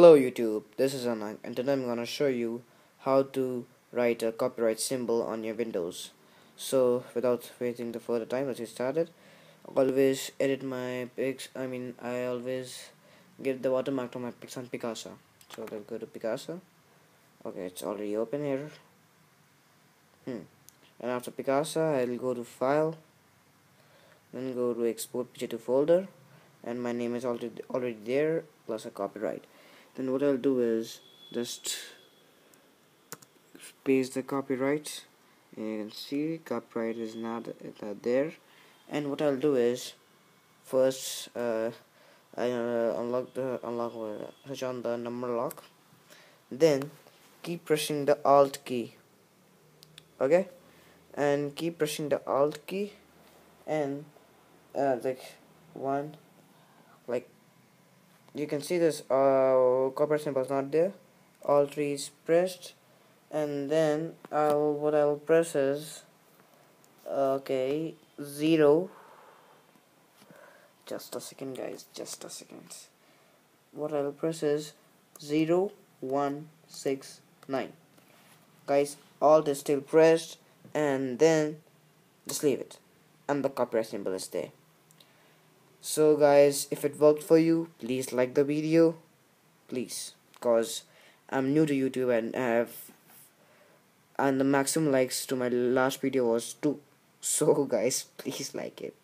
Hello YouTube, this is Anagh and today I'm gonna show you how to write a copyright symbol on your windows. So without wasting the further time, let's get started. Always edit my pics, I mean I always give the watermark to my pics on Picasa. So let's go to Picasa. Okay, it's already open here. Hmm. And after Picasa, I'll go to File, then go to Export Picture to Folder, and my name is already already there plus a copyright then what I'll do is just paste the copyright and see copyright is not, there. And what I'll do is first uh, I uh, unlock the unlock uh, on the number lock. Then keep pressing the alt key. Okay? And keep pressing the alt key. And uh, like one like you can see this uh, copper symbol is not there. All three is pressed. And then I'll what I'll press is okay zero. Just a second guys just a second. What I'll press is zero one six nine. Guys alt is still pressed and then just leave it. And the copyright symbol is there so guys if it worked for you please like the video. Please. Because I'm new to YouTube and I have and the maximum likes to my last video was 2 so guys please like it